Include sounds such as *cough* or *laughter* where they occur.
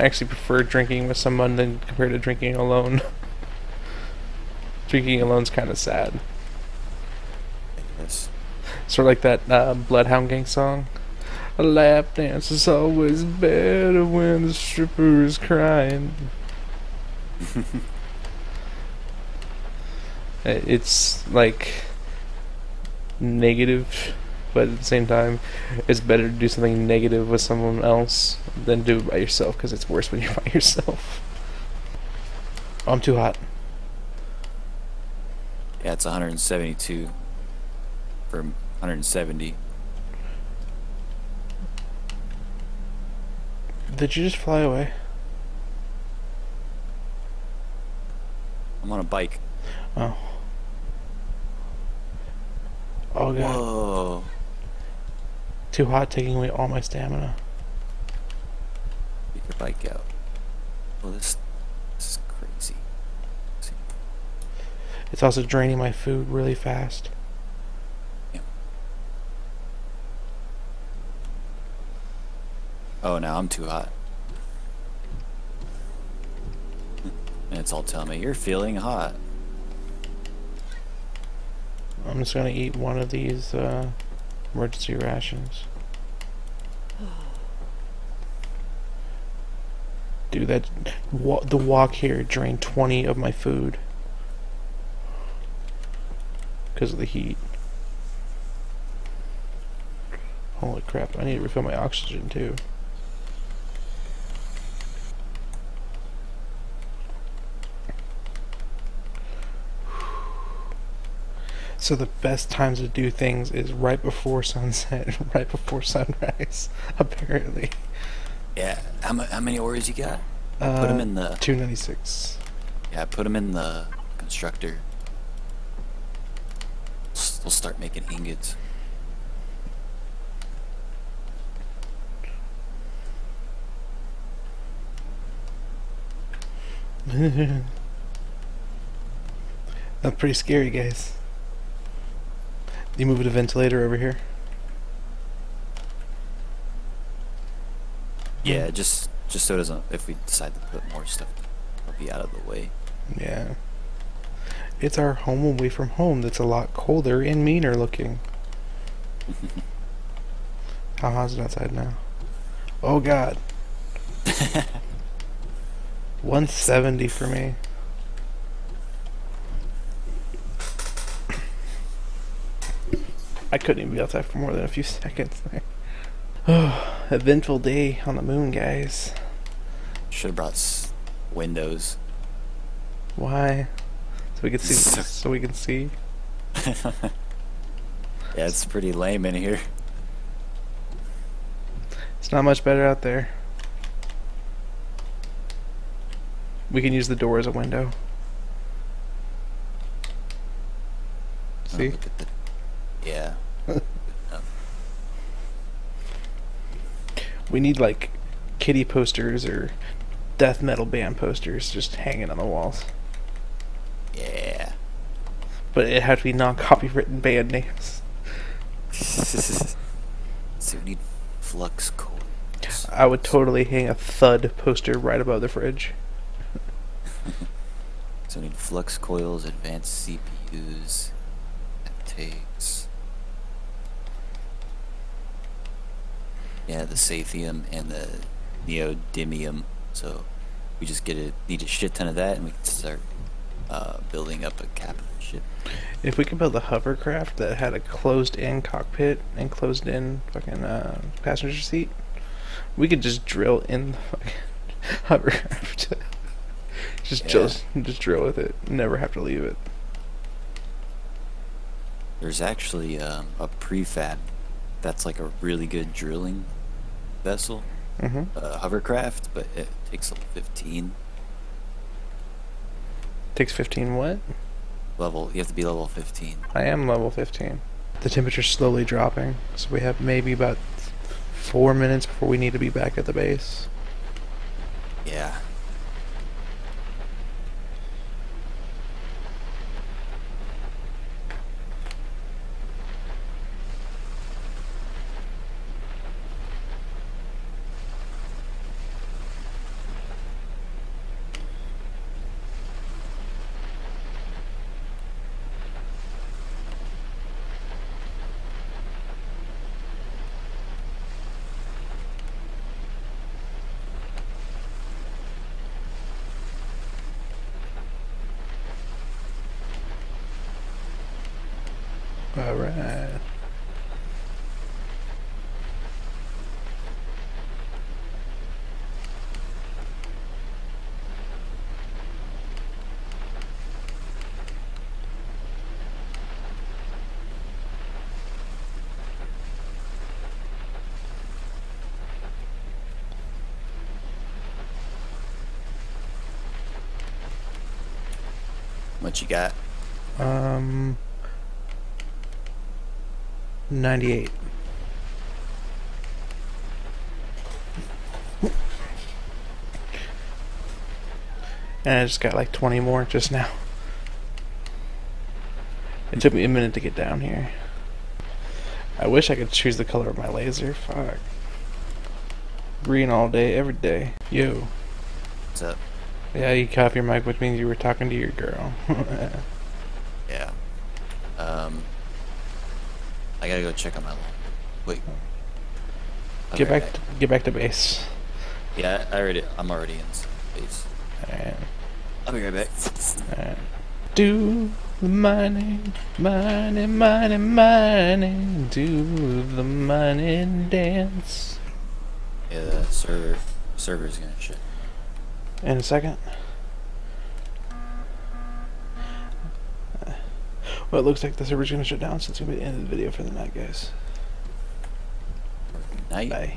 I actually prefer drinking with someone than compared to drinking alone. *laughs* drinking alone's kind of sad. Yes. Sort of like that uh, Bloodhound Gang song. A lap dance is always better when the stripper is crying. *laughs* It's like negative, but at the same time, it's better to do something negative with someone else than do it by yourself because it's worse when you're *laughs* by yourself. Oh, I'm too hot. Yeah, it's 172 for 170. Did you just fly away? I'm on a bike. Oh. Oh god. Whoa. Too hot taking away all my stamina. Get your bike out. Well, this, this is crazy. See, It's also draining my food really fast. Oh, now I'm too hot. And it's all telling me, you're feeling hot. I'm just gonna eat one of these uh, emergency rations. *sighs* Dude, that the walk here drained 20 of my food because of the heat. Holy crap! I need to refill my oxygen too. So the best times to do things is right before sunset, *laughs* right before sunrise, *laughs* apparently. Yeah. How, how many ores you got? Uh, Put them in the. 296. Yeah, put them in the constructor. We'll start making ingots. *laughs* That's pretty scary, guys. You move the ventilator over here. Yeah, just just so it doesn't. If we decide to put more stuff, it'll be out of the way. Yeah. It's our home away from home that's a lot colder and meaner looking. *laughs* How hot is it outside now? Oh god. *laughs* 170 for me. I couldn't even be outside for more than a few seconds there. Oh, *sighs* eventful day on the moon, guys. Should have brought s- windows. Why? So we can see. *laughs* So- we can see. *laughs* Yeah, it's pretty lame in here. It's not much better out there. We can use the door as a window. Oh, See? look at the- Yeah. We need like kitty posters or death metal band posters just hanging on the walls. Yeah. But it had to be non copywritten band names. *laughs* so we need flux coils. I would totally hang a thud poster right above the fridge. *laughs* So we need flux coils, advanced CPUs. and takes. Yeah, the Sathium and the Neodymium. So we just get a need a shit ton of that, and we can start uh, building up a capital ship. If we could build a hovercraft that had a closed in cockpit and closed in fucking uh, passenger seat, we could just drill in the fucking *laughs* hovercraft. *laughs* just, Yeah. just just drill with it. Never have to leave it. There's actually um, a prefab that's like a really good drilling vessel, hmm uh, hovercraft, but it takes level 15 Takes 15 what? level. You have to be level 15. I am level 15. The temperature's slowly dropping, so we have maybe about four minutes before we need to be back at the base. Yeah. Alright. What you got? Um, 98. And I just got like 20 more just now. It took me a minute to get down here. I wish I could choose the color of my laser. Fuck. Green all day, every day. Yo. What's up? Yeah, you off your mic, which means you were talking to your girl. *laughs* Yeah. Um. I gotta go check on my. Wait. I'll get back, to, get back to base. Yeah, I already. I'm already in base. Alright. I'll be right back. Alright. Do the mining, mining, mining, mining. Do the mining dance. Yeah, the server server's gonna shit. In a second. Well, it looks like the server's gonna shut down, so it's gonna be the end of the video for the night, guys. Night. Bye.